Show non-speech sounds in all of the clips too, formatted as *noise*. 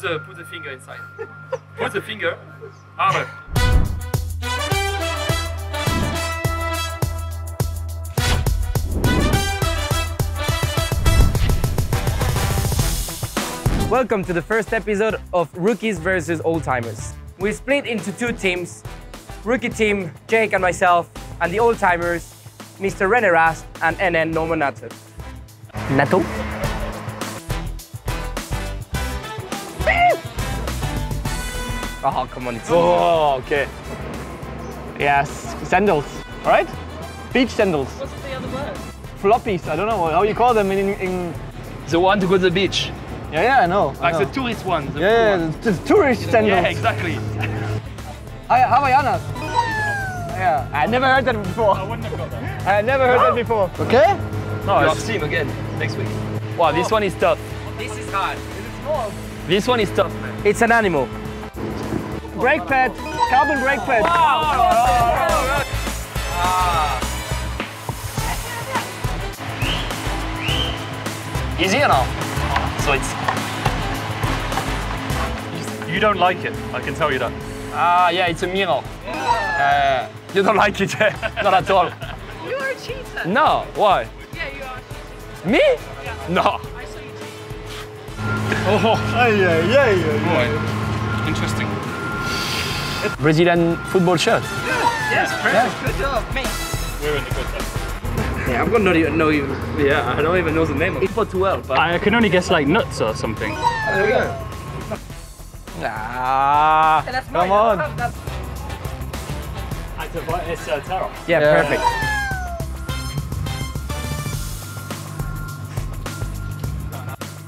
The, put the finger inside. Put the finger. Harder. Welcome to the first episode of Rookies versus Old Timers. We split into two teams. Rookie team, Jake and myself, and the Old Timers, Mr. René Rast and NN Norman Nato. Nato? Oh, come on, it's Oh, okay. Yes, sandals, all right? Beach sandals. What's the other word? Floppies, I don't know how you call them in, in The one to go to the beach. yeah, yeah, I know. I Like know. the tourist one. The yeah, cool yeah, one. the, the tourist sandals. Yeah, exactly. *laughs* Hi- Havaianas. Yeah, I never heard that before. I wouldn't have got that. I never heard that before. Okay? No, I'll see him again next week. Wow, this oh. one is tough. This is hard. This one is tough, man. It's an animal. Brake pad, carbon brake pad. Easy or no? So it's. You don't like it, I can tell you that. Ah, yeah, it's a mirror. Uh, you don't like it? *laughs* Not at all. You are a cheater. No, why? Yeah, you are. Me? No. I saw you cheat. Ay, ay, ay, ay. Interesting. Brazilian football shirt. Yes, perfect. Good job, mate. We're in the good place. Yeah, I'm gonna not even know even. Yeah, I don't even know the name of it. For 12, but. I can only guess like nuts or something. There we go. Ah. And that's Come mine. on. That's- that's- It's uh, Taro. Yeah, Yeah. perfect.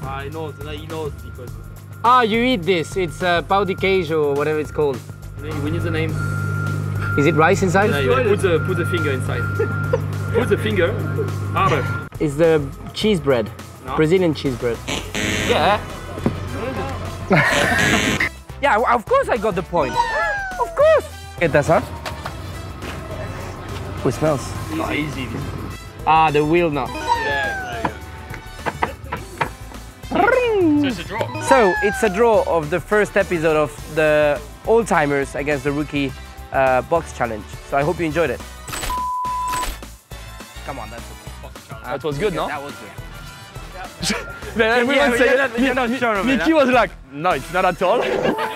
I know, he knows because. Ah, you eat this. It's uh, pão de queijo or whatever it's called. We need the name. Is it rice inside? put, the, put the finger inside. *laughs* put the finger. Harder. It's the cheese bread. No. Brazilian cheese bread. Yeah. *laughs* Yeah, of course I got the point. Of course. Get that, huh? Oh, it smells. Not easy. Ah, the wheel nut. So it's a draw. So it's a draw of the first episode of the old timers against the rookie uh, box challenge. So I hope you enjoyed it. Come on, that's okay. That was good, no? That was good. *laughs* Then everyone Yeah, said, you're not- you're not sure of it, Mickey huh? was like, no, it's not at all. *laughs*